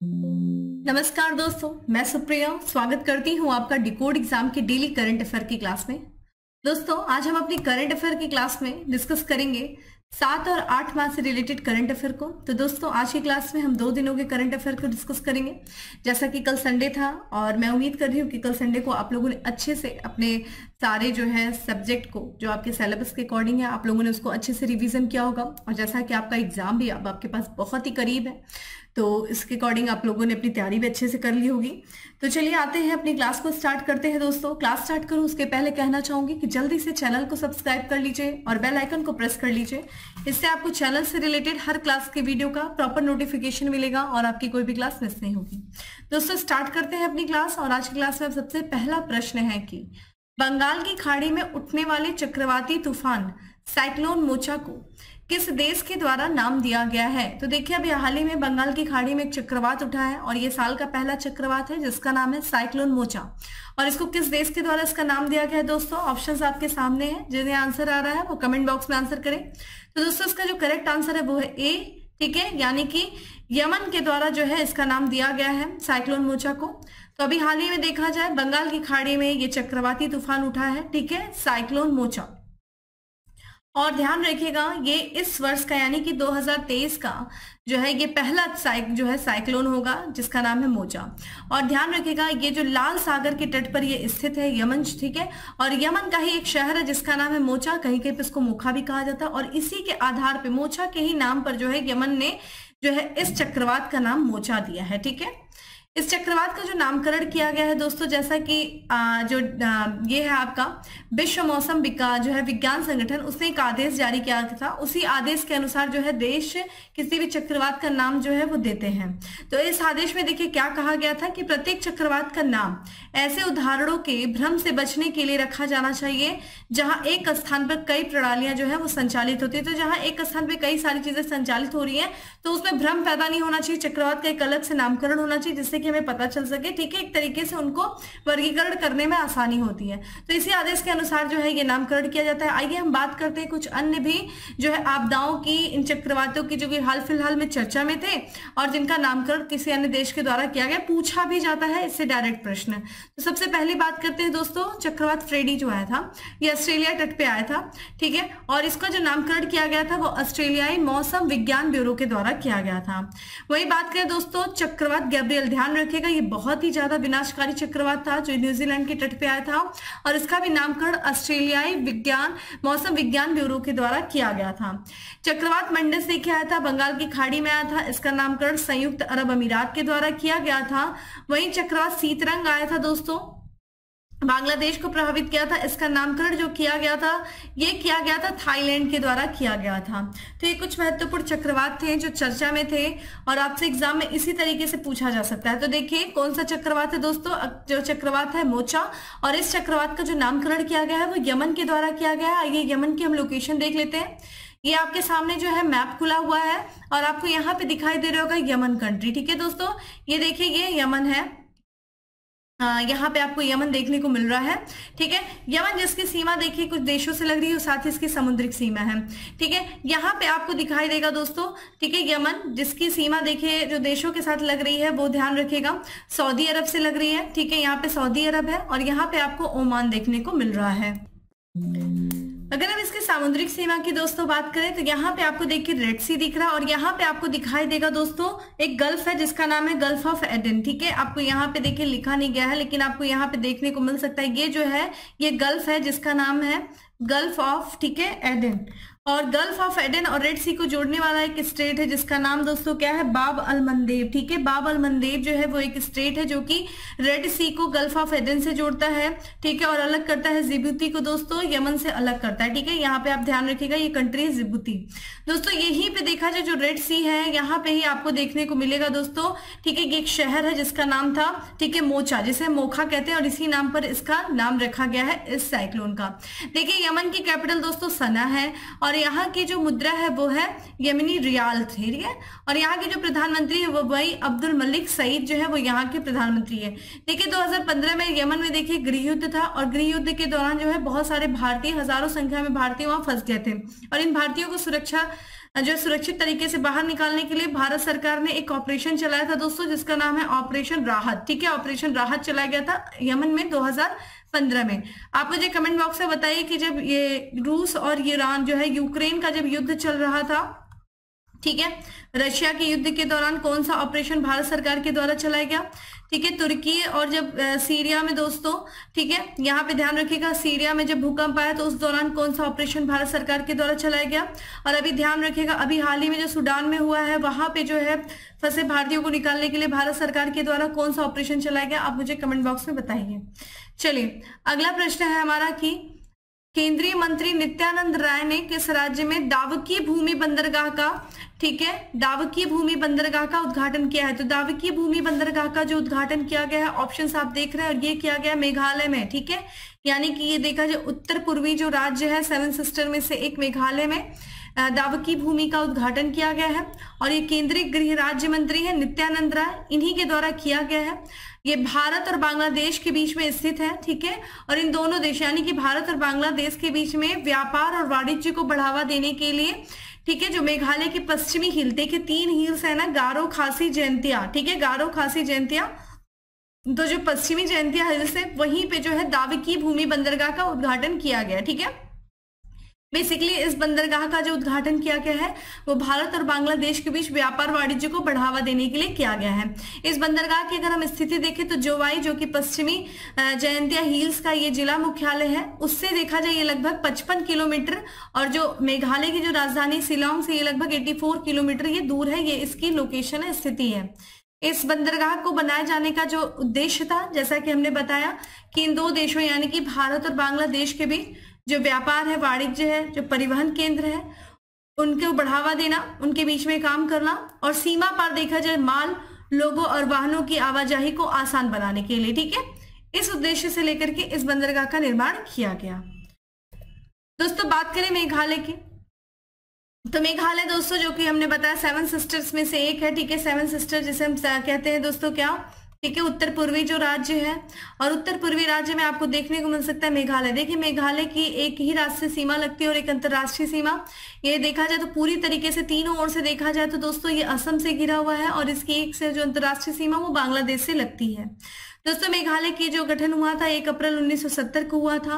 नमस्कार दोस्तों, मैं सुप्रिया, स्वागत करती हूँ आपका डिकोड एग्ज़ाम के डेली करंट अफेयर की क्लास में। दोस्तों, आज हम अपनी करंट अफेयर की क्लास में डिस्कस करेंगे सात और आठ माह से रिलेटेड करंट अफेयर को। तो दोस्तों, आज की क्लास में हम दो दिनों के करंट अफेयर को डिस्कस करेंगे। जैसा कि कल संडे था और मैं उम्मीद कर रही हूँ कि कल संडे को आप लोगों ने अच्छे से अपने सारे जो है सब्जेक्ट को, जो आपके सिलेबस के अकॉर्डिंग है, आप लोगों ने उसको अच्छे से रिविजन किया होगा। और जैसा कि आपका एग्ज़ाम भी अब आपके पास बहुत ही करीब है तो इसके अकॉर्डिंग आप लोगों ने अपनी तैयारी भी अच्छे से कर ली होगी। तो चलिए आते हैं, अपनी क्लास को स्टार्ट करते हैं दोस्तों। क्लास स्टार्ट करूँ, उसके पहले कहना चाहूँगी कि जल्दी से चैनल को सब्सक्राइब कर लीजिए और बेल आइकन को प्रेस कर लीजिए। इससे आपको चैनल से रिलेटेड हर क्लास के वीडियो का प्रॉपर नोटिफिकेशन मिलेगा और आपकी कोई भी क्लास मिस नहीं होगी। दोस्तों स्टार्ट करते हैं अपनी क्लास और आज की क्लास में सबसे पहला प्रश्न है कि बंगाल की खाड़ी में उठने वाले चक्रवाती तूफ़ान साइक्लोन मोचा को किस देश के द्वारा नाम दिया गया है? तो देखिए, अभी हाल ही में बंगाल की खाड़ी में एक चक्रवात उठा है और ये साल का पहला चक्रवात है, जिसका नाम है साइक्लोन मोचा। और इसको किस देश के द्वारा इसका नाम दिया गया है दोस्तों? ऑप्शंस आपके सामने हैं। जिन्हें आंसर आ रहा है, वो कमेंट बॉक्स में आंसर करें। तो दोस्तों, इसका जो करेक्ट आंसर है वो है ए ठीक है? यानी कि यमन के द्वारा जो है इसका नाम दिया गया है साइक्लोन मोचा को। तो अभी हाल ही में देखा जाए, बंगाल की खाड़ी में ये चक्रवाती तूफ़ान उठा है, ठीक है? Cyclone Mocha. और ध्यान रखिएगा, ये इस वर्ष का यानी कि 2023 का जो है, ये पहला साइक, जो है, साइक्लोन होगा, जिसका नाम है मोजा। और ध्यान रखिएगा, ये जो लाल सागर के तट पर ये स्थित है, यमन, ठीक है? और यमन का ही एक शहर है, जिसका नाम है मोचा, कहीं कहीं पे इसको मोखा भी कहा जाता है। और इसी के आधार पे, मोचा के ही नाम पर जो है, यमन ने जो है, इस चक्रवात का नाम मोचा दिया है, ठीक है? इस चक्रवात का जो नामकरण किया गया है दोस्तों जैसा कि आ, जो आ, ये है आपका विश्व मौसम विकास जो है विज्ञान संगठन उसने एक आदेश जारी किया था। उसी आदेश के अनुसार जो है देश किसी भी चक्रवात का नाम जो है वो देते हैं। तो इस आदेश में देखिए क्या कहा गया था कि प्रत्येक चक्रवात का नाम ऐसे उदाहरणों के भ्रम से बचने के लिए रखा जाना चाहिए जहाँ एक स्थान पर कई प्रणालियाँ जो है वो संचालित होती है। तो जहाँ एक स्थान पर कई सारी चीज़ें संचालित हो रही है तो उसमें भ्रम पैदा नहीं होना चाहिए चक्रवात का एक अलग से नामकरण होना चाहिए जिससे कि हमें पता चल सके, ठीक है, एक तरीके से उनको वर्गीकरण करने में आसानी होती है। तो इसी आदेश के अनुसार जो है ये नामकरण किया जाता है। आइए हम बात करते हैं कुछ अन्य भी जो है आपदाओं की, इन चक्रवातों की जो कि हाल फ़िलहाल में चर्चा में थे और जिनका नामकरण किसी अन्य देश के द्वारा किया गया, पूछा भी जाता है इससे डायरेक्ट प्रश्न। तो सबसे पहले बात करते हैं दोस्तों, चक्रवात फ्रेडी जो आया था, ये ऑस्ट्रेलिया तट पे आया था, ठीक है, और इसका जो नामकरण किया गया था वो ऑस्ट्रेलियाई मौसम विज्ञान ब्यूरो के द्वारा किया गया था। वही बात करें दोस्तों, चक्रवात गैब्रियल, ध्यान रखिएगा। ये बहुत ही ज़्यादा विनाशकारी चक्रवात था जो न्यूजीलैंड के तट पे आया था और इसका भी नामकरण ऑस्ट्रेलियाई विज्ञान, मौसम विज्ञान ब्यूरो के द्वारा किया गया था। चक्रवात मंडस देखिए आया था, बंगाल की खाड़ी में आया था। इसका नामकरण संयुक्त अरब अमीरात के द्वारा किया गया था। वही चक्रवात सीतरंग आया था दोस्तों। बांग्लादेश को प्रभावित किया था, इसका नामकरण जो किया गया था, ये किया गया था थाईलैंड के द्वारा किया गया था। तो ये कुछ महत्वपूर्ण चक्रवात थे जो चर्चा में थे और आपसे एग्ज़ाम में इसी तरीके से पूछा जा सकता है। तो देखिए, कौन सा चक्रवात है दोस्तों? जो चक्रवात है मोचा, और इस चक्रवात का जो नामकरण किया गया है, वो यमन के द्वारा किया गया है। आइए यमन की हम लोकेशन देख लेते हैं। ये आपके सामने जो है मैप खुला हुआ है और आपको यहाँ पे दिखाई दे रहा होगा यमन कंट्री ठीक है दोस्तों? ये देखिए, ये यमन है। यहाँ पे आपको यमन देखने को मिल रहा है, ठीक है? यमन जिसकी सीमा देखिए, कुछ देशों से लग रही है साथ ही इसकी समुद्रिक सीमा है, ठीक है? यहाँ पे आपको दिखाई देगा दोस्तों, ठीक है, यमन जिसकी सीमा देखिए, जो देशों के साथ लग रही है, वो ध्यान रखिएगा, सऊदी अरब से लग रही है, ठीक है? यहाँ पे सऊदी अरब है और यहाँ पे आपको ओमान देखने को मिल रहा है। अगर हम इसके सामुद्रिक सीमा की दोस्तों बात करें तो यहाँ पे आपको देखिए रेड सी दिख रहा है और यहाँ पे आपको दिखाई देगा दोस्तों, एक गल्फ है जिसका नाम है गल्फ ऑफ़ एडन ठीक है? आपको यहाँ पे देखिए लिखा नहीं गया है, लेकिन आपको यहाँ पे देखने को मिल सकता है। ये जो है, ये गल्फ है जिसका नाम है गल्फ ऑफ़ ठीक है एडन और गल्फ ऑफ़ एडन और रेड सी को जोड़ने वाला एक स्टेट है, जिसका नाम दोस्तों क्या है? बाब अल मंदेब, ठीक है? बाब अल मंदेब जो है, वो एक स्टेट है जो कि रेड सी को गल्फ ऑफ़ एडन से जोड़ता है, ठीक है? और अलग करता है जिबूती को दोस्तों यमन से अलग करता है, ठीक है? यहाँ पे आप ध्यान रखिएगा, ये कंट्री है जिबूती दोस्तों, यहीं पे देखा जाए जो रेड सी है, यहाँ पे ही आपको देखने को मिलेगा दोस्तों, ठीक है? एक शहर है जिसका नाम था, ठीक है? मोचा, जिसे मोखा कहते हैं और इसी नाम पर इसका नाम रखा गया है इस साइक्लोन का। देखिए यमन की कैपिटल दोस्तों सना है और यहाँ की जो मुद्रा है वो है यमनी रियाल ठीक है? और यहाँ के जो प्रधानमंत्री है वो वही अब्दुल मलिक सईद जो है वो यहाँ के प्रधानमंत्री है। देखिए 2015 में यमन में देखिए गृह युद्ध था और गृह युद्ध के दौरान जो है बहुत सारे भारतीय, हज़ारों संख्या में भारतीय वहाँ फंस गए थे। और इन भारतीयों को सुरक्षा, जो सुरक्षित तरीके से बाहर निकालने के लिए भारत सरकार ने एक ऑपरेशन चलाया था दोस्तों, जिसका नाम है ऑपरेशन राहत। ठीक है, ऑपरेशन राहत चलाया गया था यमन में 2015 में। आप मुझे कमेंट बॉक्स में बताइए कि जब ये रूस और ईरान जो है, यूक्रेन का जब युद्ध चल रहा था, ठीक है? रशिया के युद्ध के दौरान कौन सा ऑपरेशन भारत सरकार के द्वारा चलाया गया? ठीक है, तुर्की और जब सीरिया में दोस्तों, ठीक है, यहाँ पे ध्यान रखिएगा, सीरिया में जब भूकंप आया तो उस दौरान कौन सा ऑपरेशन भारत सरकार के द्वारा चलाया गया? और अभी ध्यान रखिएगा, अभी हाल ही में जो सूडान में हुआ है, वहाँ पे जो है फंसे भारतीयों को निकालने के लिए भारत सरकार के द्वारा कौन सा ऑपरेशन चलाया गया, आप मुझे कमेंट बॉक्स में बताइए। चलिए, अगला प्रश्न है हमारा की केंद्रीय मंत्री नित्यानंद राय ने किस राज्य में दावकी भूमि बंदरगाह का, ठीक है दावकी भूमि बंदरगाह का उद्घाटन किया है? तो दावकी भूमि बंदरगाह का जो उद्घाटन किया गया है ऑप्शंस आप देख रहे हैं और ये किया गया मेघालय में, ठीक है? यानी कि ये देखा जाए, उत्तर पूर्वी जो राज्य है सेवन सिस्टर में से एक मेघालय में दावकी भूमि का उद्घाटन किया गया है। और ये केंद्रीय गृह राज्य मंत्री है नित्यानंद राय, इन्हीं के द्वारा किया गया है। ये भारत और बांग्लादेश के बीच में स्थित है, ठीक है? और इन दोनों देश, यानी कि भारत और बांग्लादेश के बीच में व्यापार और वाणिज्य को बढ़ावा देने के लिए, ठीक है? जो मेघालय के पश्चिमी हिल, देखिए तीन हिल्स है ना, गारो खासी जयंतिया, ठीक है? गारो खासी जयंतिया तो जो पश्चिमी जयंतिया हिल्स है, वहीं पे जो है दाविकी भूमि बंदरगाह का उद्घाटन किया गया, ठीक है? बेसिकली इस बंदरगाह का जो उद्घाटन किया गया है, वो भारत और बांग्लादेश के बीच व्यापार वाणिज्य को बढ़ावा देने के लिए किया गया है। इस बंदरगाह की अगर हम स्थिति देखें तो जोवाई, जो कि पश्चिमी जयंतिया हिल्स का ये जिला मुख्यालय है, उससे देखा जाए, ये लगभग 55 किलोमीटर और जो मेघालय की जो राजधानी शिलोंग से ये लगभग 84 किलोमीटर ये दूर है, ये इसकी लोकेशन है, स्थिति है। इस बंदरगाह को बनाए जाने का जो उद्देश्य था, जैसा कि हमने बताया, कि इन दो देशों, यानी कि भारत और बांग्लादेश के बीच जो व्यापार है, वाणिज्य है, जो परिवहन केंद्र है, उनको बढ़ावा देना, उनके बीच में काम करना और सीमा पार देखा जाए माल, लोगों और वाहनों की आवाजाही को आसान बनाने के लिए, ठीक है? इस उद्देश्य से लेकर के इस बंदरगाह का निर्माण किया गया। दोस्तों, बात करें मेघालय की। तो मेघालय दोस्तों, जो कि हमने बताया सेवन सिस्टर्स में से एक है, ठीक है? सेवन सिस्टर जिसे हम कहते हैं दोस्तों, क्या? ठीक है उत्तर पूर्वी जो राज्य है और उत्तर पूर्वी राज्य में आपको देखने को मिल सकता है मेघालय। देखिए, मेघालय की एक ही राष्ट्रीय सीमा लगती है और एक अंतर्राष्ट्रीय सीमा। ये देखा जाए तो पूरी तरीके से तीनों ओर से देखा जाए तो दोस्तों ये असम से घिरा हुआ है और इसकी एक से जो अंतर्राष्ट्रीय सीमा वो बांग्लादेश से लगती है। दोस्तों मेघालय की जो गठन हुआ था, एक अप्रैल 1970 को हुआ था।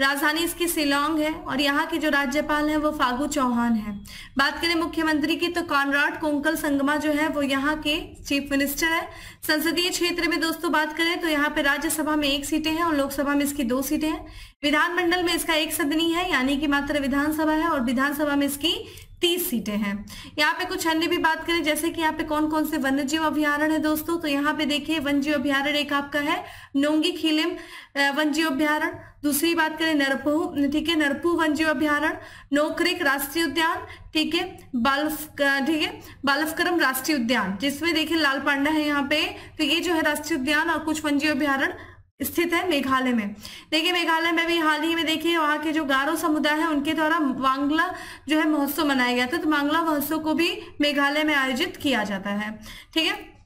राजधानी इसकी शिलोंग है और यहाँ के जो राज्यपाल हैं, वो फागू चौहान है। बात करें मुख्यमंत्री की तो कॉनराड कोंकल संगमा जो है, वो यहाँ के चीफ मिनिस्टर है। संसदीय क्षेत्र में दोस्तों बात करें तो यहाँ पे राज्यसभा में एक सीटें हैं और लोकसभा में इसकी दो सीटें हैं। विधानमंडल में इसका एक सदनी है, यानी कि मात्र विधानसभा है और विधानसभा में इसकी तीस सीटें हैं। यहाँ पे कुछ अन्य भी बात करें, जैसे कि यहाँ पे कौन कौन से वन्य जीव अभ्यारण है दोस्तों? तो यहाँ पे देखिए वन जीव अभ्यारण एक आपका है, नोंगी खिलिम वन्य जीव अभ्यारण दूसरी बात करें नरपू ठीक है नरपू वन जीव अभ्यारण नोकरिक राष्ट्रीय उद्यान, ठीक है, बालफ ठीक है, बालफकरम राष्ट्रीय उद्यान, जिसमें देखिए लाल पांडा है यहाँ पे। तो ये जो है राष्ट्रीय उद्यान और कुछ वन्य जीव अभ्यारण स्थित है मेघालय में। देखिए, मेघालय में भी हाल ही में देखिए, वहाँ के जो गारो समुदाय है, उनके द्वारा वांगला जो है महोत्सव मनाया गया था। तो मांगला महोत्सव को भी मेघालय में आयोजित किया जाता है। ठीक है?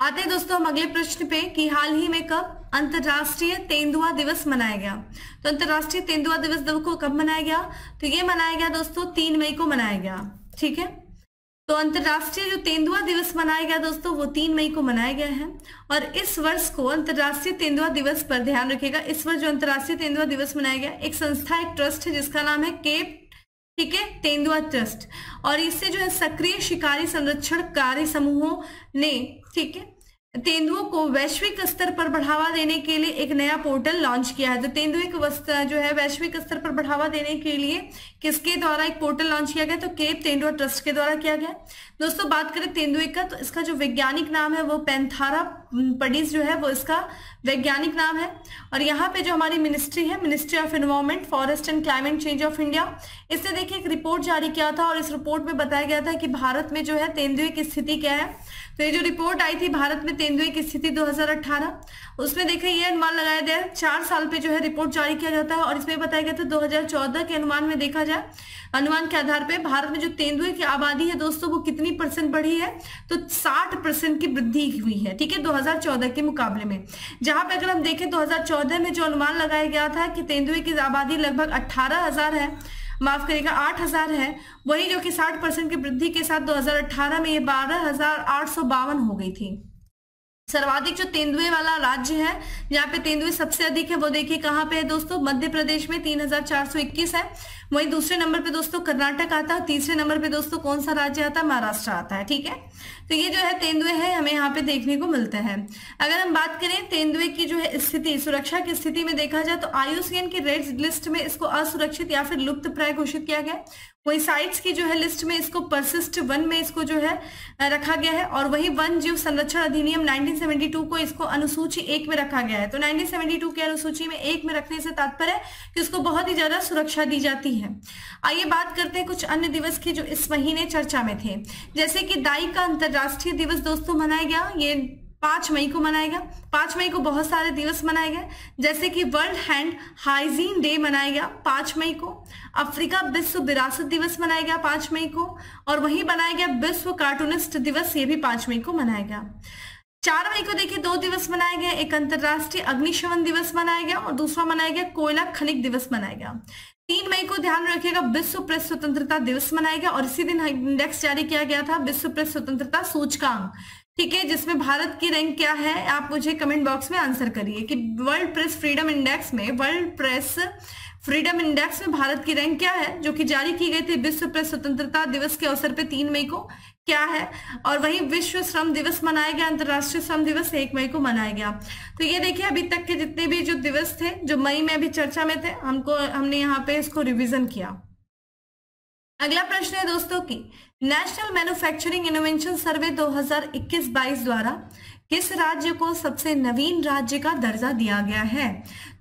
आते हैं दोस्तों, हम अगले प्रश्न पे कि हाल ही में कब अंतर्राष्ट्रीय तेंदुआ दिवस मनाया गया? तो अंतर्राष्ट्रीय तेंदुआ दिवस को कब मनाया गया? तो ये मनाया गया दोस्तों, तीन मई को मनाया गया। ठीक है? तो अंतर्राष्ट्रीय जो तेंदुआ दिवस मनाया गया दोस्तों, वो तीन मई को मनाया गया है। और इस वर्ष को अंतर्राष्ट्रीय तेंदुआ दिवस पर ध्यान रखिएगा। इस वर्ष जो अंतर्राष्ट्रीय तेंदुआ दिवस मनाया गया, एक संस्था, एक ट्रस्ट है, जिसका नाम है केप, ठीक है? तेंदुआ ट्रस्ट। और इससे जो है सक्रिय शिकारी संरक्षण कार्य समूहों ने, ठीक है तेंदुओं को वैश्विक स्तर पर बढ़ावा देने के लिए एक नया पोर्टल लॉन्च किया है। तो तेंदुए को जो है, वैश्विक स्तर पर बढ़ावा देने के लिए किसके द्वारा एक पोर्टल लॉन्च किया गया? तो केप तेंदुआ ट्रस्ट के द्वारा किया गया। दोस्तों, बात करें तेंदुए का तो इसका जो वैज्ञानिक नाम है वो पेंथारा पडीज जो है, वो इसका वैज्ञानिक नाम है। और यहाँ पे जो हमारी मिनिस्ट्री है, ministry of environment forest and climate change of India, इसने देखिए एक रिपोर्ट जारी किया था और इस रिपोर्ट में बताया गया था कि भारत में जो है तेंदुए की स्थिति क्या है। तो ये जो रिपोर्ट आई थी भारत में तेंदुए की स्थिति 2018 उसमें देखिए ये अनुमान लगाया गया चार साल पे जो है रिपोर्ट जारी किया जाता है और इसमें बताया गया था 2014 के अनुमान में देखा जाए, अनुमान के आधार पे भारत में जो तेंदुए की आबादी है दोस्तों वो कितनी परसेंट बढ़ी है तो 60 परसेंट की वृद्धि हुई है, ठीक है 2014 के मुकाबले में। जहाँ पे अगर हम देखें 2014 में जो अनुमान लगाया गया था कि तेंदुए की आबादी लगभग अट्ठारह है माफ़ करेगा आठ हज़ार है। वही जो कि साठ परसेंट की वृद्धि के साथ 2018 में ये बारह हज़ार आठ सौ बावन हो गई थी। सर्वाधिक जो तेंदुए वाला राज्य है, जहाँ पे तेंदुए सबसे अधिक है, वो देखिए कहाँ पे है दोस्तों? मध्य प्रदेश में 3421 है। वहीं दूसरे नंबर पे दोस्तों कर्नाटक आता है, तीसरे नंबर पे दोस्तों कौन सा राज्य आता है? महाराष्ट्र आता है, ठीक है? तो ये जो है तेंदुए है, हमें यहाँ पे देखने को मिलते हैं। अगर हम बात करें तेंदुए की जो है स्थिति, सुरक्षा की स्थिति में देखा जाए तो आयुसीएन की रेड लिस्ट में इसको असुरक्षित या फिर लुप्त प्राय घोषित किया गया वही साइट्स की जो है लिस्ट में इसको परसिस्ट वन में इसको जो है रखा गया है और वही वन जीव संरक्षण अधिनियम 1972 को इसको अनुसूची एक में रखा गया है। तो 1972 के अनुसूची में एक में रखने से तात्पर्य कि उसको बहुत ही ज़्यादा सुरक्षा दी जाती है। आइए बात करते हैं कुछ अन्य दिवस की जो इस महीने चर्चा में थे। जैसे कि दाई का अंतर्राष्ट्रीय दिवस दोस्तों मनाया गया, ये पाँच मई को मनाया गया। पाँच मई को बहुत सारे दिवस मनाए गए। जैसे कि वर्ल्ड हैंड हाइजीन डे मनाया गया पाँच मई को। अफ्रीका विश्व विरासत दिवस मनाया गया पाँच मई को। और वही बनाया गया विश्व कार्टूनिस्ट दिवस, ये भी पाँच मई को मनाया गया। चार मई को देखिए दो दिवस मनाए गए एक अंतर्राष्ट्रीय अग्निशमन दिवस मनाया गया और दूसरा मनाया गया कोयला खनिक दिवस मनाया गया। तीन मई को ध्यान रखिएगा विश्व प्रेस स्वतंत्रता दिवस मनाया गया और इसी दिन इंडेक्स जारी किया गया था, विश्व प्रेस स्वतंत्रता सूचकांक। ठीक है, जिसमें भारत की रैंक क्या है, आप मुझे कमेंट बॉक्स में आंसर करिए कि वर्ल्ड प्रेस फ्रीडम इंडेक्स में वर्ल्ड प्रेस फ्रीडम इंडेक्स में भारत की रैंक क्या है, जो कि जारी की गई थी विश्व प्रेस स्वतंत्रता दिवस के अवसर पे तीन मई को, क्या है? और वही विश्व श्रम दिवस मनाया गया, अंतरराष्ट्रीय श्रम दिवस एक मई को मनाया गया। तो ये देखिए, अभी तक के जितने भी जो दिवस थे, जो मई में अभी चर्चा में थे, हमको, हमने यहाँ पे इसको रिविजन किया। अगला प्रश्न है दोस्तों की नेशनल मैन्युफैक्चरिंग इनोवेंशन सर्वे 2021-22 द्वारा किस राज्य को सबसे नवीन राज्य का दर्जा दिया गया है?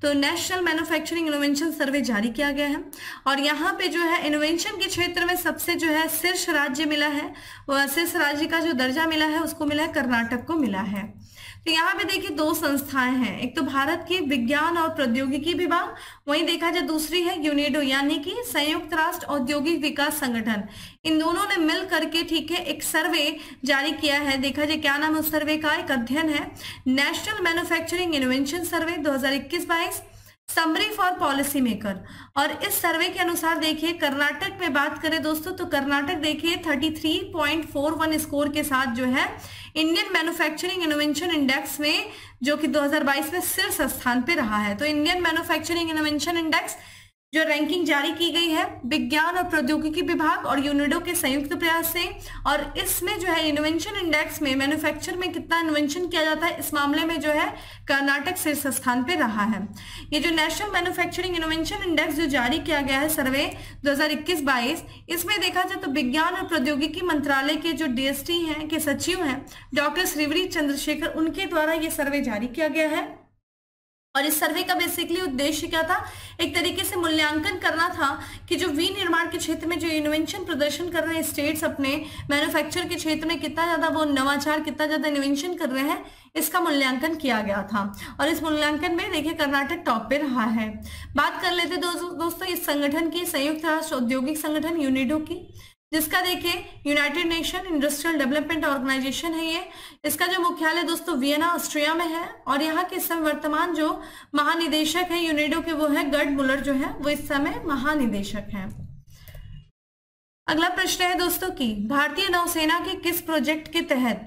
तो नेशनल मैन्युफैक्चरिंग इनोवेंशन सर्वे जारी किया गया है और यहाँ पे जो है इनोवेंशन के क्षेत्र में सबसे जो है शीर्ष राज्य मिला है। शीर्ष राज्य का जो दर्जा मिला है, उसको मिला है कर्नाटक को मिला है। तो यहाँ पे देखिए दो संस्थाएँ हैं। एक तो भारत की विज्ञान और प्रौद्योगिकी विभाग, वहीं देखा जाए दूसरी है यूनिडो, यानी कि संयुक्त राष्ट्र औद्योगिक विकास संगठन। इन दोनों ने मिल करके, ठीक है, एक सर्वे जारी किया है। देखा जाए क्या नाम उस सर्वे का? एक अध्ययन है। National manufacturing innovation survey 2021-22 summary for policy maker और इस सर्वे के अनुसार देखिए, कर्नाटक में बात करें दोस्तों तो कर्नाटक देखिए 33.41 स्कोर के साथ जो है इंडियन मैन्युफैक्चरिंग इनोवेंशन इंडेक्स में, जो कि 2022 में शीर्ष स्थान पे रहा है। तो इंडियन मैन्युफैक्चरिंग इनोवेंशन इंडेक्स जो रैंकिंग जारी की गई है, विज्ञान और प्रौद्योगिकी विभाग और यूनिडो के संयुक्त प्रयास से। और इसमें जो है इनोवेशन इंडेक्स में मैन्युफैक्चर में कितना इन्वेंशन किया जाता है, इस मामले में जो है, कर्नाटक शीर्ष स्थान पर रहा है। ये जो नेशनल मैन्युफैक्चरिंग इनोवेशन इंडेक्स जो जारी किया गया है सर्वे 2021-22 इसमें देखा जाए तो विज्ञान और प्रौद्योगिकी मंत्रालय के जो डीएसटी हैं, के सचिव हैं डॉक्टर श्रीवरी चंद्रशेखर, उनके द्वारा ये सर्वे जारी किया गया है। और इस सर्वे का बेसिकली उद्देश्य क्या था? एक तरीके से मूल्यांकन करना था कि जो विनिर्माण के क्षेत्र में जो इन्वेंशन प्रदर्शन कर रहे हैं स्टेट्स अपने मैन्युफैक्चर के क्षेत्र में कितना ज़्यादा वो नवाचार कितना ज़्यादा इन्वेंशन कर रहे हैं इसका मूल्यांकन किया गया था। और इस मूल्यांकन में देखिए कर्नाटक टॉप पे रहा है। बात कर लेते दो, दोस्तों इस संगठन की संयुक्त राष्ट्र औद्योगिक संगठन यूनिडो की। जिसका देखिए United Nation Industrial Development Organization है ये। इसका जो मुख्यालय दोस्तों वियना ऑस्ट्रिया में है और यहाँ के समय वर्तमान जो महानिदेशक है यूनेडो के वो है गर्ड मुलर जो है, वो इस समय महानिदेशक है। अगला प्रश्न है दोस्तों की, भारतीय नौसेना के किस प्रोजेक्ट के तहत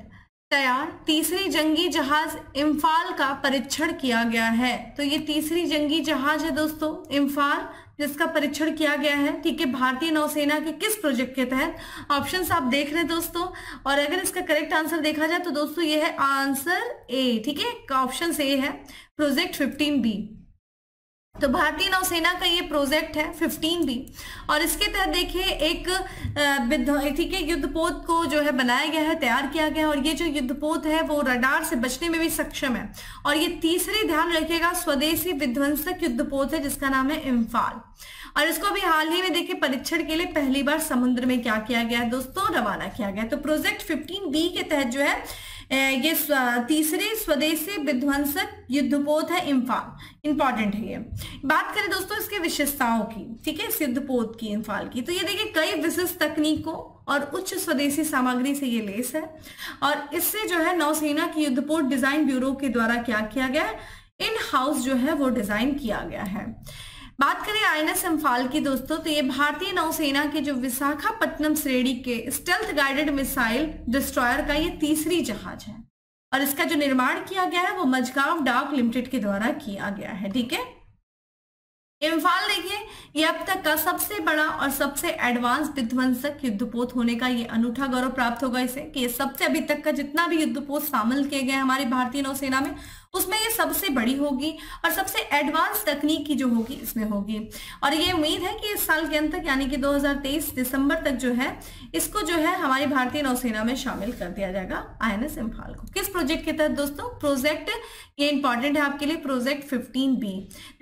तैयार तीसरी जंगी जहाज़ इम्फाल का परीक्षण किया गया है? तो ये तीसरी जंगी जहाज़ है दोस्तों, इम्फाल। जिसका परीक्षण किया गया है ठीक है भारतीय नौसेना के किस प्रोजेक्ट के तहत? ऑप्शंस आप देख रहे हैं दोस्तों, और अगर इसका करेक्ट आंसर देखा जाए तो दोस्तों ये है आंसर ए ठीक है? ऑप्शन ए है प्रोजेक्ट फिफ्टीन बी तो भारतीय नौसेना का ये प्रोजेक्ट है 15 बी और इसके तहत देखिए, एक ठीक है, युद्धपोत को जो है बनाया गया है, तैयार किया गया है और ये जो युद्धपोत है, वो रडार से बचने में भी सक्षम है। और ये तीसरे ध्यान रखिएगा, स्वदेशी विध्वंसक युद्धपोत है, जिसका नाम है इम्फाल। और इसको अभी हाल ही में देखिए, परीक्षण के लिए पहली बार समुद्र में क्या किया गया है? दोस्तों, रवाना किया गया तो प्रोजेक्ट फिफ्टीन बी के तहत जो है ये तीसरे स्वदेशी विध्वंसक युद्धपोत है इम्फाल। इंपॉर्टेंट है ये। बात करें दोस्तों इसके विशेषताओं की, ठीक है? इस युद्धपोत की, इम्फाल की। तो ये देखिए, कई विशिष्ट तकनीकों और उच्च स्वदेशी सामग्री से ये लेस है। और इससे जो है नौसेना की युद्धपोत डिज़ाइन ब्यूरो के द्वारा क्या किया गया है? इन हाउस जो है वो डिज़ाइन किया गया है। बात करें आई एन इम्फाल की दोस्तों तो ये भारतीय नौसेना के जो विशाखापट्टनम श्रेणी के स्टेल्थ गाइडेड मिसाइल डिस्ट्रॉयर का ये तीसरी जहाज़ है। और इसका जो निर्माण किया गया है, वो मजगांव डाक लिमिटेड के द्वारा किया गया है, ठीक है? इम्फाल देखिए ये अब तक का सबसे बड़ा और सबसे एडवांस विध्वंसक युद्धपोत होने का ये अनूठा गौरव प्राप्त होगा इसे कि ये सबसे अभी तक का जितना भी युद्धपोत शामिल किए गए हमारी भारतीय नौसेना में, उसमें ये सबसे बड़ी होगी और सबसे एडवांस तकनीक की जो होगी, इसमें होगी। और ये उम्मीद है कि इस साल के अंत तक, यानी कि 2023 दिसंबर तक जो है, इसको जो है हमारी भारतीय नौसेना में शामिल कर दिया जाएगा आईएनएस इम्फाल को। किस प्रोजेक्ट के तहत दोस्तों? प्रोजेक्ट ये इंपॉर्टेंट है आपके लिए प्रोजेक्ट फिफ्टीन बी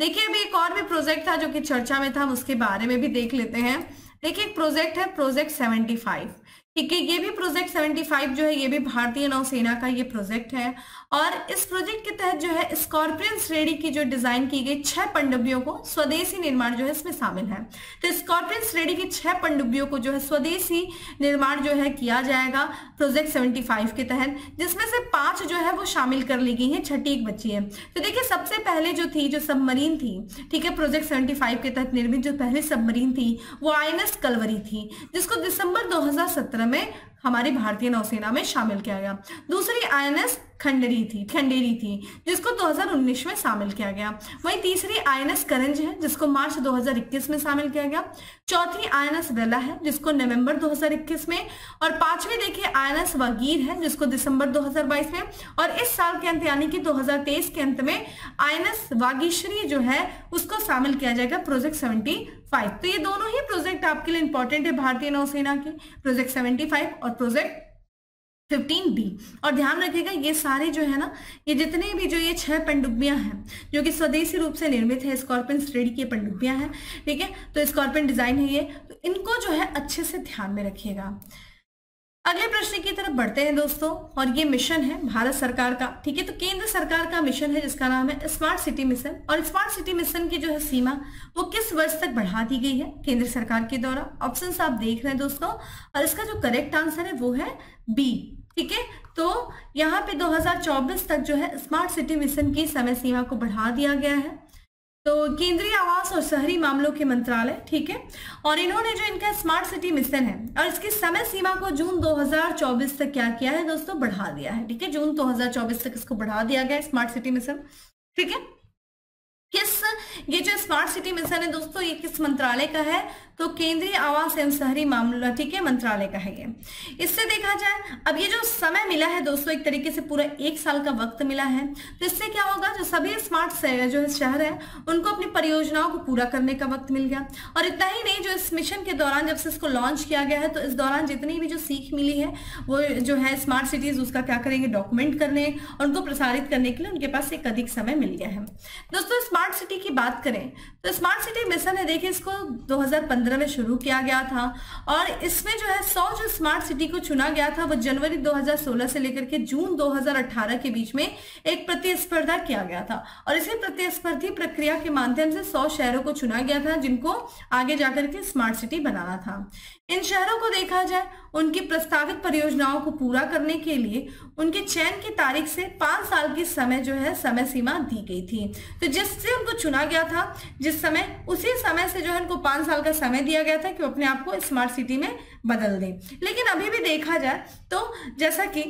देखिए, अभी एक और भी प्रोजेक्ट था जो कि चर्चा में था हम उसके बारे में भी देख लेते हैं। देखिए, एक प्रोजेक्ट है, प्रोजेक्ट सेवेंटी फाइव। ठीक है, ये भी प्रोजेक्ट 75 जो है, ये भी भारतीय नौसेना का ये प्रोजेक्ट है। और इस प्रोजेक्ट के तहत जो है स्कॉर्पियन श्रेणी की जो डिज़ाइन की गई छह पनडुब्बियों को स्वदेशी निर्माण जो है इसमें शामिल है। तो स्कॉर्पियन श्रेणी की छह पनडुब्बियों को जो है स्वदेशी निर्माण जो है किया जाएगा प्रोजेक्ट 75 के तहत, जिसमें से पाँच जो है वो शामिल कर ली गई है, छठी एक बच्ची है। तो देखिए, सबसे पहले जो थी, जो सबमरीन थी, ठीक है प्रोजेक्ट सेवेंटी के तहत निर्मित जो पहली सबमरीन थी, वो आईएनएस कलवरी थी, जिसको दिसंबर दो हज़ार सत्रह में हमारी भारतीय नौसेना में शामिल किया गया। दूसरी आईएनएस खंडरी थी, खंडेरी थी, जिसको 2019 में शामिल किया गया। वहीं तीसरी आईएनएस करंज है, जिसको मार्च 2021 में शामिल किया गया। चौथी आईएनएस वेला है, जिसको नवंबर 2021 में। और पांचवी देखिए आईएनएस वागीर है, जिसको दिसंबर 2022 में। और इस साल के अंत, यानी कि 2023 के अंत में आईएनएस वागीश्वरी जो है, उसको शामिल किया जाएगा, प्रोजेक्ट सेवेंटी फाइव तो ये दोनों ही प्रोजेक्ट आपके लिए इंपॉर्टेंट है भारतीय नौसेना के। प्रोजेक्ट सेवेंटी फाइव और प्रोजेक्ट फिफ्टीन बी और ध्यान रखिएगा, ये सारे जो है ना, ये जितने भी जो ये छह पनडुब्बियाँ हैं, जो कि स्वदेशी रूप से निर्मित है स्कॉर्पियन श्रेणी की पनडुब्बियाँ हैं, ठीक है? तो स्कॉर्पियन डिज़ाइन है ये। तो इनको जो है अच्छे से ध्यान में रखिएगा। अगले प्रश्न की तरफ़ बढ़ते हैं दोस्तों, और ये मिशन है भारत सरकार का। ठीक है तो केंद्र सरकार का मिशन है, जिसका नाम है स्मार्ट सिटी मिशन और स्मार्ट सिटी मिशन की जो है सीमा, वो किस वर्ष तक बढ़ा दी गई है? केंद्र सरकार के द्वारा। ऑप्शन आप देख रहे हैं दोस्तों, और इसका जो करेक्ट आंसर है, वो है बी ठीक है तो यहाँ पे 2024 तक जो है स्मार्ट सिटी मिशन की समय सीमा को बढ़ा दिया गया है। तो केंद्रीय आवास और शहरी मामलों के मंत्रालय, ठीक है? और इन्होंने जो इनका स्मार्ट सिटी मिशन है, और इसकी समय सीमा को जून 2024 तक क्या किया है दोस्तों? बढ़ा दिया है, ठीक है? जून 2024 तक इसको बढ़ा दिया गया स्मार्ट सिटी मिशन, ठीक है? स्मार्ट सिटी मिशन है दोस्तों, ये किस मंत्रालय का है? तो केंद्रीय आवास एवं शहरी मामला, ठीक है, मंत्रालय का है ये। इससे देखा जाए, अब ये जो समय मिला है दोस्तों, एक तरीके से पूरा एक साल का वक्त मिला है। तो इससे क्या होगा, जो सभी स्मार्ट जो शहर है, उनको अपनी परियोजनाओं को पूरा करने का वक्त मिल गया। और इतना ही नहीं, जो इस मिशन के दौरान जब से इसको लॉन्च किया गया है तो इस दौरान जितनी भी जो सीख मिली है, वो जो है स्मार्ट सिटीज़ उसका क्या करेंगे डॉक्यूमेंट करने और उनको प्रसारित करने के लिए उनके पास एक अधिक समय मिल गया है। दोस्तों स्मार्ट सिटी की बात करें तो स्मार्ट सिटी मिशन है देखिए, इसको 2015 में शुरू किया गया था और इसमें जो है 100 जो स्मार्ट सिटी को चुना गया था, वो जनवरी 2016 से लेकर के जून 2018 के बीच में एक प्रतिस्पर्धा किया गया था। और इसी प्रतिस्पर्धी प्रक्रिया के माध्यम से सौ शहरों को चुना गया था, जिनको आगे जाकर के स्मार्ट सिटी बनाना था। इन शहरों को देखा जाए, उनकी प्रस्तावित परियोजनाओं को पूरा करने के लिए उनके चयन की तारीख से पाँच साल की समय जो है, समय सीमा दी गई थी। तो जिससे उनको चुना गया था, जिस समय, उसी समय से जो है उनको पाँच साल का समय दिया गया था कि अपने आप को स्मार्ट सिटी में बदल दें। लेकिन अभी भी देखा जाए तो जैसा कि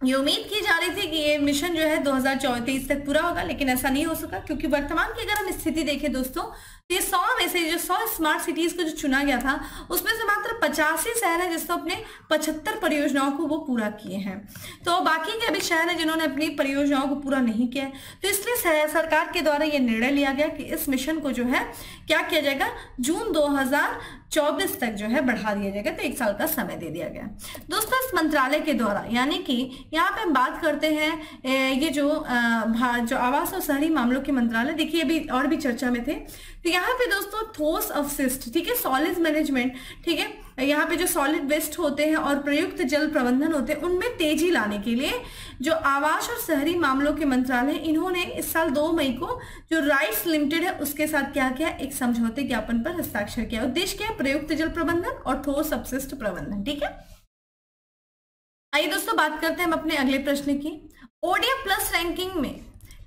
ये उम्मीद की जा रही थी कि ये मिशन जो है 2034 तक पूरा होगा, लेकिन ऐसा नहीं हो सका, क्योंकि वर्तमान की अगर हम स्थिति देखें दोस्तों तो ये सौ में से जो सौ स्मार्ट सिटीज़ को जो चुना गया था, उसमें से मात्र पचासी शहर है जिसने अपने पचहत्तर परियोजनाओं को वो पूरा किए हैं। तो बाकी के अभी शहर है जिन्होंने अपनी परियोजनाओं को पूरा नहीं किया तो इसलिए सरकार के द्वारा ये निर्णय लिया गया कि इस मिशन को जो है क्या किया जाएगा? जून दो हज़ार चौबीस तक जो है बढ़ा दिया जाएगा तो एक साल का समय दे दिया गया। दोस्तों, इस मंत्रालय के द्वारा, यानी कि यहाँ पे हम बात करते हैं ये जो जो आवास और शहरी मामलों के मंत्रालय, देखिए, अभी और भी चर्चा में थे। तो यहाँ पे दोस्तों, ठोस अवशिष्ट, ठीक है सॉलिड मैनेजमेंट ठीक है यहाँ पे जो सॉलिड वेस्ट होते हैं और प्रयुक्त जल प्रबंधन होते हैं, उनमें तेज़ी लाने के लिए जो आवास और शहरी मामलों के मंत्रालय इन्होंने इस साल दो मई को जो राइट्स लिमिटेड है, उसके साथ क्या किया एक समझौते ज्ञापन पर हस्ताक्षर किया उद्देश्य क्या है प्रयुक्त जल प्रबंधन और ठोस अपशिष्ट प्रबंधन, ठीक है? आइए दोस्तों, बात करते हैं हम अपने अगले प्रश्न की। ओडिया प्लस रैंकिंग में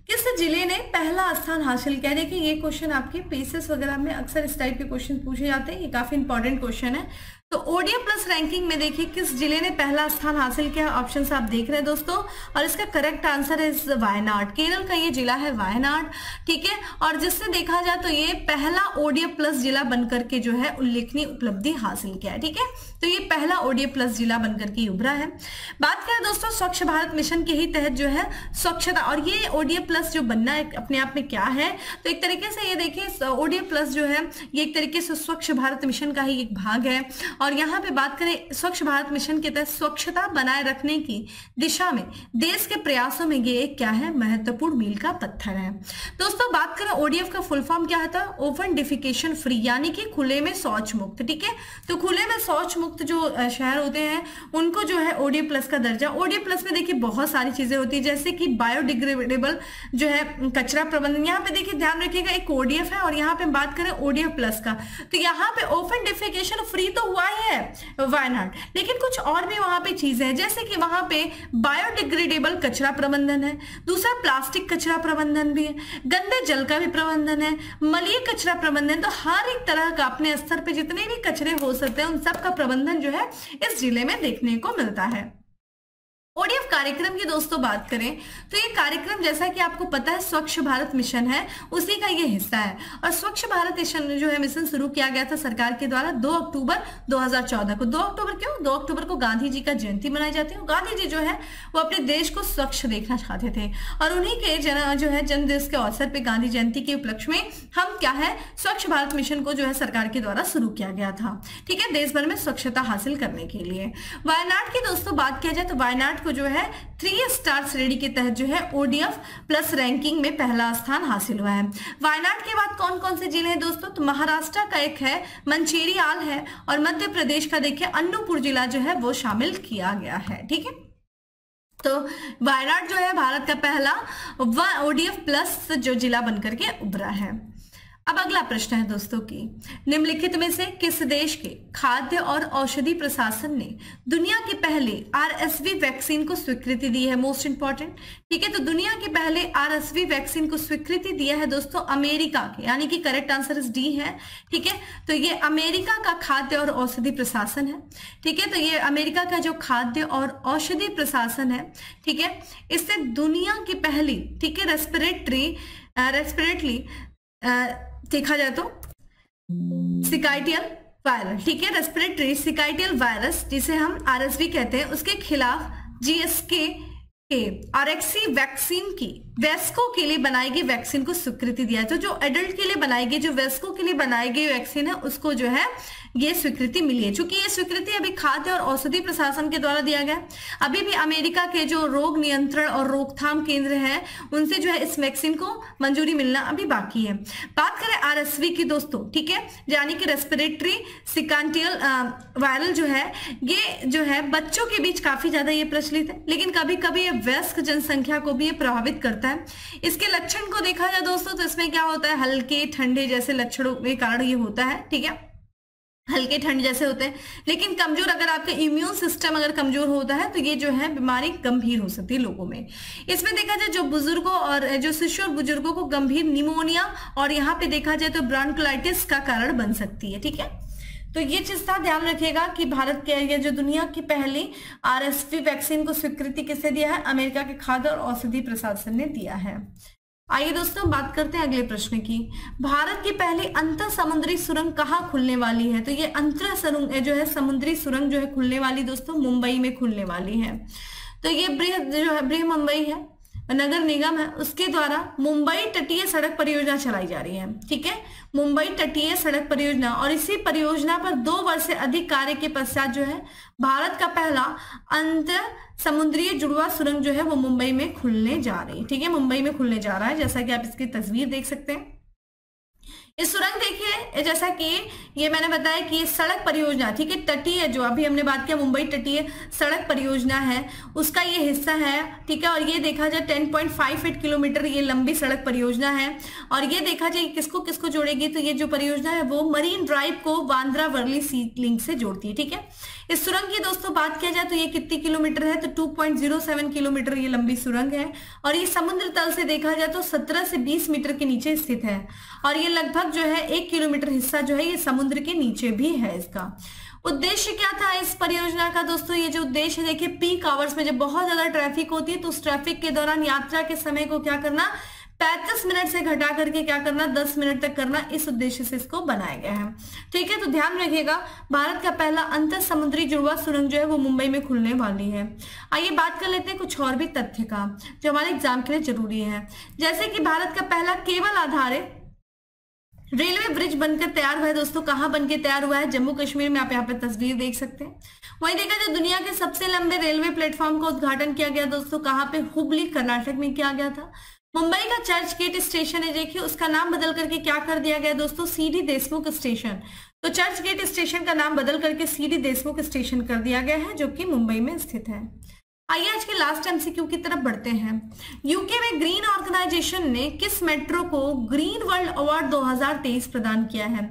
किस ज़िले ने पहला स्थान हासिल किया? देखिए, ये क्वेश्चन आपके पेसेस वगैरह में अक्सर इस टाइप के क्वेश्चन पूछे जाते हैं। ये काफ़ी इंपॉर्टेंट क्वेश्चन है। तो ओडिया प्लस रैंकिंग में देखिए किस ज़िले ने पहला स्थान हासिल किया ऑप्शन आप देख रहे हैं दोस्तों। और इसका करेक्ट आंसर है वायनाड। केरल का ये जिला है वायनाड, ठीक है? और जिससे देखा जाए तो ये पहला ओडिया प्लस जिला बनकर के जो है उल्लेखनीय उपलब्धि हासिल किया है, ठीक है? तो ये पहला ओडीए प्लस जिला बनकर के उभरा है। बात करें दोस्तों, स्वच्छ भारत मिशन के ही तहत जो है स्वच्छता और ये ओडीए प्लस जो बनना है अपने आप में क्या है? तो एक तरीके से ये देखिए ओडीए प्लस जो है, ये एक तरीके से स्वच्छ भारत मिशन का ही एक भाग है। और यहाँ पे बात करें स्वच्छ भारत मिशन के तहत स्वच्छता बनाए रखने की दिशा में देश के प्रयासों में ये एक क्या है? महत्वपूर्ण मील का पत्थर है। दोस्तों, बात करें ओडीएफ का फुल फॉर्म क्या है ओपन डिफिकेशन फ्री, यानी कि खुले में शौच मुक्त, ठीक है? तो खुले में शौच मुक्त जो शहर होते हैं, उनको जो है ओडीएफ प्लस का दर्जा। ओडीएफ प्लस में देखिए बहुत सारी चीज़ें होती है, जैसे कि बायोडिग्रेडेबल जो है कचरा प्रबंधन। यहाँ पे देखिए ध्यान रखिएगा, एक ओडीएफ है और यहाँ पे बात करें ओडीएफ प्लस का। तो यहाँ पे ओपन डिफिकेशन फ्री तो हुआ ही है वायनाड लेकिन कुछ और भी वहाँ पे चीज़ें हैं, जैसे कि वहाँ पे बायोडिग्रेडेबल कचरा प्रबंधन है, दूसरा प्लास्टिक कचरा प्रबंधन भी है, गंदे जल का भी प्रबंधन है मलिय कचरा प्रबंधन तो हर एक तरह का अपने स्तर पे जितने भी कचरे हो सकते हैं, उन सब का प्रबंधन जो है इस ज़िले में देखने को मिलता है। ओडीएफ कार्यक्रम की दोस्तों बात करें तो ये कार्यक्रम जैसा कि आपको पता है, स्वच्छ भारत मिशन है, उसी का ये हिस्सा है। और स्वच्छ भारत मिशन जो है, मिशन शुरू किया गया था सरकार के द्वारा 2 अक्टूबर 2014 को। 2 अक्टूबर क्यों? 2 अक्टूबर को गांधी जी का जयंती मनाई जाती है। गांधी जी जो है, वो अपने देश को स्वच्छ देखना चाहते थे। और उन्हीं के जन, जो है जन्म दिवस के अवसर पर गांधी जयंती के उपलक्ष्य में हम क्या है, स्वच्छ भारत मिशन को जो है, सरकार के द्वारा शुरू किया गया था। ठीक है, देश भर में स्वच्छता हासिल करने के लिए। वायनाड की दोस्तों बात किया जाए तो वायनाड को जो है थ्री स्टार श्रेणी के तहत जो है ओडीएफ प्लस रैंकिंग में पहला स्थान हासिल हुआ है। वायनाड के बाद कौन कौन से ज़िले हैं दोस्तों? तो महाराष्ट्र का एक है मंचेरियाल है और मध्य प्रदेश का देखिए अन्नूपुर जिला जो है वो शामिल किया गया है, ठीक है? तो वायनाड जो है भारत का पहला ओडीएफ प्लस जो जिला बनकर के उभरा है। अब अगला प्रश्न है दोस्तों की, निम्नलिखित में से किस देश के खाद्य और औषधि प्रशासन ने दुनिया के पहले आरएसवी वैक्सीन को स्वीकृति दी है? मोस्ट इंपॉर्टेंट ठीक है तो दुनिया के पहले आरएसवी वैक्सीन को स्वीकृति दिया है दोस्तों अमेरिका के, यानी कि करेक्ट आंसर इस डी है। ठीक है तो ये अमेरिका का खाद्य और औषधि प्रशासन है। ठीक है तो ये अमेरिका का जो खाद्य और औषधि प्रशासन है, ठीक है, इससे दुनिया की पहली, ठीक है रेस्पिरेटरी रेस्पिरेटली देखा जाए तो। सिकाइटियल वायरल ठीक है? रेस्पिरेटरी सिकाइटियल वायरस जिसे हम आरएसवी कहते हैं, उसके खिलाफ जीएसके के आरएक्सी वैक्सीन की वेस्को के लिए बनाई गई वैक्सीन को स्वीकृति दिया जो जो एडल्ट के लिए बनाई गई, जो वेस्को के लिए बनाई गई वैक्सीन है, उसको जो है ये स्वीकृति मिली है। चूँकि ये स्वीकृति अभी खाद्य और औषधि प्रशासन के द्वारा दिया गया। अभी भी अमेरिका के जो रोग नियंत्रण और रोकथाम केंद्र है, उनसे जो है इस वैक्सीन को मंजूरी मिलना अभी बाकी है। बात करें आरएसवी की दोस्तों, ठीक है? यानी कि रेस्पिरेटरी सिकांटियल वायरल जो है, ये जो है बच्चों के बीच काफ़ी ज़्यादा ये प्रचलित है। लेकिन कभी कभी ये व्यस्क जनसंख्या को भी ये प्रभावित करता है। इसके लक्षण को देखा जाए दोस्तों तो इसमें क्या होता है? हल्के, ठंडे जैसे लक्षणों के कारण ये होता है, ठीक है? हल्के ठंड जैसे होते हैं। लेकिन कमज़ोर, अगर आपका इम्यून सिस्टम अगर कमज़ोर होता है तो ये जो है, बीमारी गंभीर हो सकती है लोगों में। इसमें देखा जाए, जो बुज़ुर्गों और, जो शिशु और बुज़ुर्गों को गंभीर निमोनिया और यहाँ पे देखा जाए तो ब्रांकुलाइटिस का कारण बन सकती है, ठीक है? तो ये चीज़ का ध्यान रखिएगा कि भारत के, ये जो दुनिया की पहली आरएसपी वैक्सीन को स्वीकृति किसे दिया है? अमेरिका के खाद्य और औषधि प्रशासन ने दिया है। आइए दोस्तों, बात करते हैं अगले प्रश्न की। भारत की पहली अंतर समुद्री सुरंग कहाँ खुलने वाली है? तो ये अंतर सुरंग जो है समुद्री सुरंग जो है खुलने वाली दोस्तों, मुंबई में खुलने वाली है। तो ये बृह जो है बृह मुंबई है। नगर निगम है, उसके द्वारा मुंबई तटीय सड़क परियोजना चलाई जा रही है, ठीक है? मुंबई तटीय सड़क परियोजना और इसी परियोजना पर दो वर्ष से अधिक कार्य के पश्चात जो है, भारत का पहला अंत समुद्रीय जुड़वा सुरंग जो है वो मुंबई में खुलने जा रही है, ठीक है? मुंबई में खुलने जा रहा है, जैसा कि आप इसकी तस्वीर देख सकते हैं। ये सुरंग देखिए जैसा कि ये मैंने बताया कि ये सड़क परियोजना, ठीक है, तटीय जो, अभी हमने बात किया मुंबई तटीय सड़क परियोजना है, उसका ये हिस्सा है, ठीक है, और ये देखा जाए 10.58 किलोमीटर ये लंबी सड़क परियोजना है, और ये देखा जाए किसको किसको जोड़ेगी तो ये जो परियोजना है वो मरीन ड्राइव को बांद्रा वर्ली सी लिंक से जोड़ती है, ठीक है। इस सुरंग की दोस्तों, बात किया जाए तो ये कितनी किलोमीटर है? तो 2.07 किलोमीटर ये लंबी सुरंग है। और ये समुद्र तल से देखा जाए तो 17 से 20 मीटर के नीचे स्थित है। और ये लगभग जो है, एक किलोमीटर हिस्सा जो है, ये समुद्र के नीचे भी है इसका। उद्देश्य क्या था इस परियोजना का दोस्तों? ये जो उद्देश्य है, देखिए पीक आवर्स में जब बहुत ज़्यादा ट्रैफ़िक होती है तो उस ट्रैफ़िक के दौरान यात्रा के समय को क्या करना पैंतीस मिनट से घटा करके क्या करना, दस मिनट तक करना, इस उद्देश्य से इसको बनाया गया है। ठीक है तो ध्यान रखिएगा, भारत का पहला अंतर समुद्री जुड़वा सुरंग जो है वो मुंबई में खुलने वाली है। आइए बात कर लेते हैं कुछ और भी तथ्य का, जो हमारे एग्ज़ाम के लिए ज़रूरी है। जैसे कि भारत का पहला केवल आधारित रेलवे ब्रिज बनकर तैयार हुआ है दोस्तों, कहाँ बनकर तैयार हुआ है? जम्मू कश्मीर में आप यहाँ पे तस्वीर देख सकते हैं। वहीं देखा जो दुनिया के सबसे लंबे रेलवे प्लेटफॉर्म का उद्घाटन किया गया दोस्तों, कहाँ पे? हुबली कर्नाटक में किया गया था। मुंबई का चर्च गेट स्टेशन है, देखिए, उसका नाम बदल करके क्या कर दिया गया दोस्तों? C D Deshmukh station. तो चर्च गेट स्टेशन का नाम बदल करके सीडी देशमुख स्टेशन कर दिया गया है, जो कि मुंबई में स्थित है। आइए आज के लास्ट एमसीक्यू की तरफ़ बढ़ते हैं। यूके में ग्रीन ऑर्गेनाइजेशन ने किस मेट्रो को ग्रीन वर्ल्ड अवार्ड 2023 प्रदान किया है?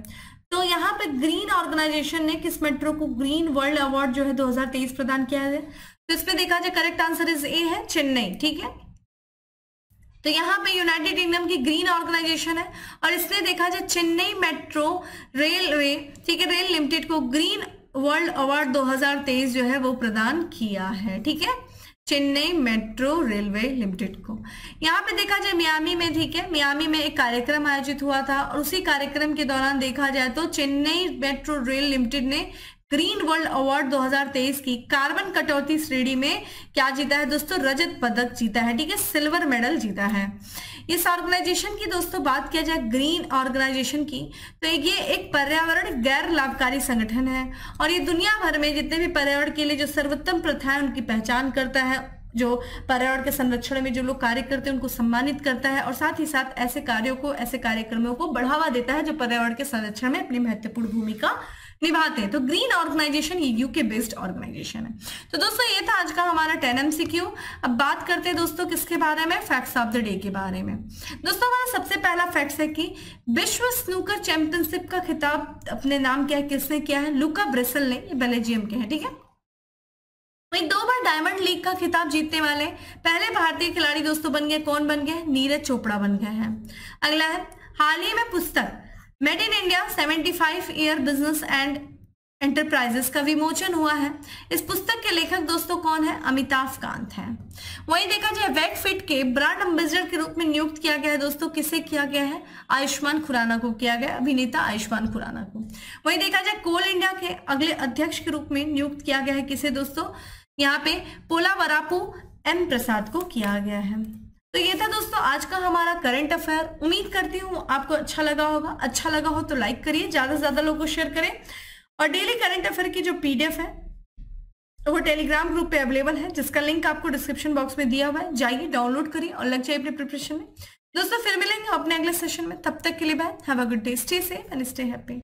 तो यहाँ पे ग्रीन ऑर्गेनाइजेशन ने किस मेट्रो को ग्रीन वर्ल्ड अवार्ड जो है 2023 प्रदान किया है? तो इसमें देखा जाए करेक्ट आंसर इज़ ए है, चेन्नई, ठीक है? तो यहाँ पे यूनाइटेड किंगडम की ग्रीन ऑर्गेनाइजेशन है और इसने देखा जाए चेन्नई मेट्रो रेलवे ठीक है रेल लिमिटेड को ग्रीन वर्ल्ड अवार्ड 2023 जो है वो प्रदान किया है, ठीक है? चेन्नई मेट्रो रेलवे लिमिटेड को। यहाँ पे देखा जाए मियामी में, ठीक है? मियामी में एक कार्यक्रम आयोजित हुआ था और उसी कार्यक्रम के दौरान देखा जाए तो चेन्नई मेट्रो रेल लिमिटेड ने ग्रीन वर्ल्ड अवार्ड 2023 की कार्बन कटौती श्रेणी में क्या जीता है दोस्तों? रजत पदक जीता है, ठीक है? सिल्वर मेडल जीता है। इस ऑर्गेनाइजेशन की दोस्तों बात किया जाए ग्रीन ऑर्गेनाइजेशन की तो ये एक पर्यावरण गैर लाभकारी संगठन है और ये दुनिया भर में जितने भी पर्यावरण के लिए जो सर्वोत्तम प्रथाएँ उनकी पहचान करता है, जो पर्यावरण के संरक्षण में जो लोग कार्य करते हैं, उनको सम्मानित करता है और साथ ही साथ ऐसे कार्यों को, ऐसे कार्यक्रमों को बढ़ावा देता है जो पर्यावरण के संरक्षण में अपनी महत्वपूर्ण भूमिका निभाते हैं। तो ग्रीन ऑर्गेनाइजेशन ये यूके बेस्ड ऑर्गेनाइजेशन है। तो दोस्तों, ये था आज का हमारा टेन एमसीक्यू अब बात करते हैं दोस्तों किसके बारे में? फैक्ट्स ऑफ़ द डे के बारे में। दोस्तों, हमारा सबसे पहला फैक्ट है कि विश्व स्नूकर चैंपियनशिप का खिताब अपने नाम क्या है? किसने किया है? लुका ब्रेसल ने। बेलेजियम के हैं, ठीक है? वही दो बार डायमंड लीग का खिताब जीतने वाले पहले भारतीय खिलाड़ी दोस्तों बन गए। कौन बन गए नीरज चोपड़ा बन गए हैं। अगला है, हाल ही में पुस्तक। Made in India 75 year business and enterprises का विमोचन हुआ है। इस पुस्तक के लेखक दोस्तों कौन है? अमिताभ कांत हैं। वहीं देखा जाए, वेट फिट के ब्रांड एम्बेसडर के रूप में नियुक्त किया गया है दोस्तों। किसे किया गया है? आयुष्मान खुराना को किया गया अभिनेता आयुष्मान खुराना को। वहीं देखा जाए, कोल इंडिया के अगले अध्यक्ष के रूप में नियुक्त किया गया है। किसे दोस्तों? यहाँ पे पोला वरापू एम प्रसाद को किया गया है। तो ये था दोस्तों, आज का हमारा करंट अफेयर उम्मीद करती हूँ आपको अच्छा लगा होगा। अच्छा लगा हो तो लाइक करिए, ज़्यादा से ज़्यादा लोगों को शेयर करें। और डेली करंट अफेयर की जो पीडीएफ है, वो टेलीग्राम ग्रुप पे अवेलेबल है, जिसका लिंक आपको डिस्क्रिप्शन बॉक्स में दिया हुआ है। जाइए डाउनलोड करिए और लग जाइए अपने प्रिपरेशन में। दोस्तों, फिर मिलेंगे अपने अगले सेशन में। तब तक के लिए bye have a good day stay safe and stay happy